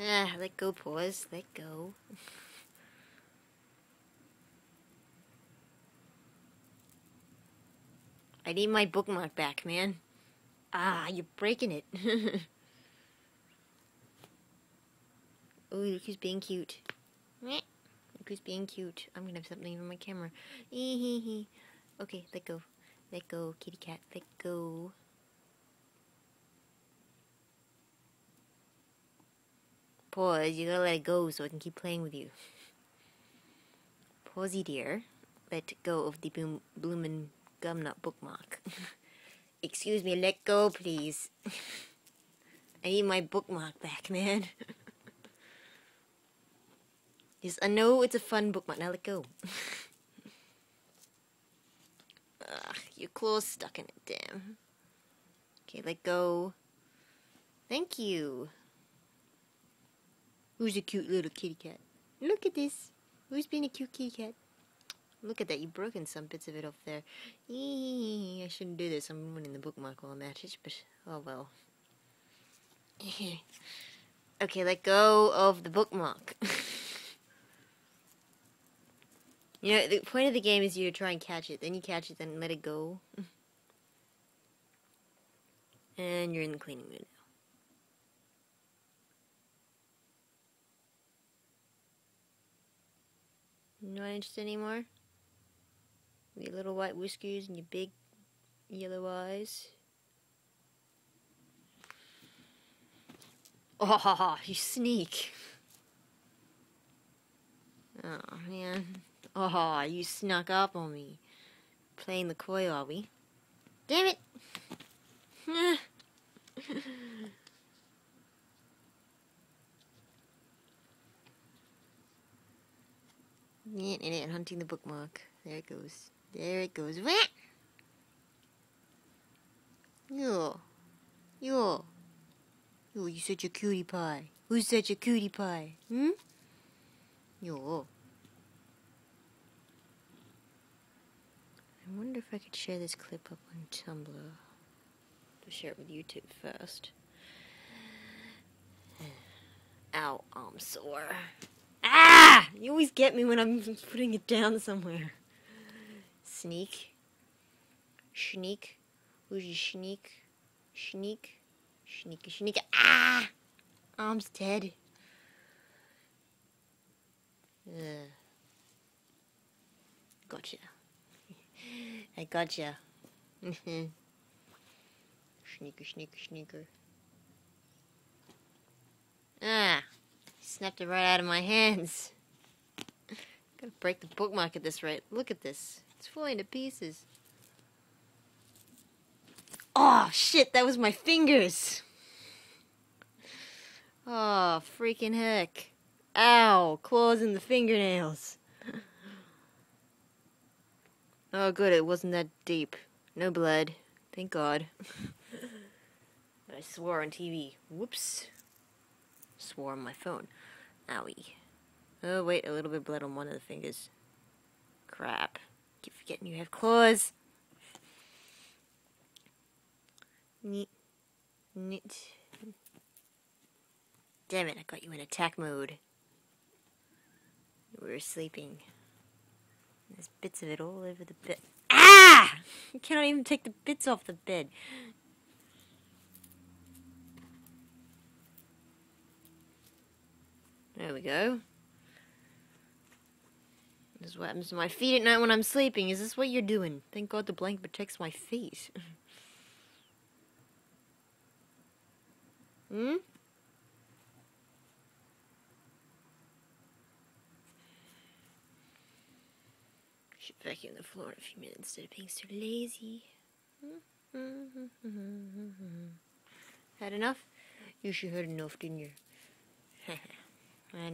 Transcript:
Ah, let go, Paws. Let go. I need my bookmark back, man. Ah, you're breaking it. oh, look who's being cute. Look who's being cute. I'm gonna have something on my camera. okay, let go. Let go, kitty cat. Let go. Paws, you gotta let it go so I can keep playing with you. Pausey dear, let go of the boom, bloomin' gumnut bookmark. Excuse me, let go please. I need my bookmark back, man. yes, I know it's a fun bookmark, now let go. Ugh, your claw's stuck in it, damn. Okay, let go. Thank you. Who's a cute little kitty cat? Look at this. Who's being a cute kitty cat? Look at that, you've broken some bits of it off there. I shouldn't do this, I'm ruining the bookmark while I'm at it, but oh well. okay, let go of the bookmark. you know, the point of the game is you try and catch it, then you catch it, then let it go. and you're in the cleaning room Not interested anymore? Your little white whiskers and your big yellow eyes. Oh, you sneak. Oh, man. Oh, you snuck up on me. Playing the coy, are we? Damn it! and hunting the bookmark. There it goes. There it goes. Yo. Yo. Yo, you such a cutie pie. Who's such a cutie pie? Hmm? Yo. I wonder if I could share this clip up on Tumblr. To share it with YouTube first. Ow, I'm sore. Ah! Always get me when I'm putting it down somewhere. Sneak. Sneak. Who's your sneak? Sneak. Sneak. Sneak. Ah! Arm's dead. Ugh. Gotcha. I gotcha. sneaker, sneaker, sneaker. Ah! Snapped it right out of my hands. Gotta break the bookmark at this rate. Look at this. It's falling to pieces. Oh, shit, that was my fingers. Oh, freaking heck. Ow, claws in the fingernails. Oh, good, it wasn't that deep. No blood. Thank God. I swore on TV. Whoops. Swore on my phone. Owie. Oh, wait, a little bit of blood on one of the fingers. Crap. Keep forgetting you have claws. Neat. Neat. Damn it, I got you in attack mode. We were sleeping. There's bits of it all over the bed. Ah! You cannot even take the bits off the bed. There we go. This is what happens to my feet at night when I'm sleeping. Is this what you're doing? Thank God the blanket protects my feet. hmm? Should vacuum the floor in a few minutes instead of being so lazy. Had enough? You should had enough, didn't you? and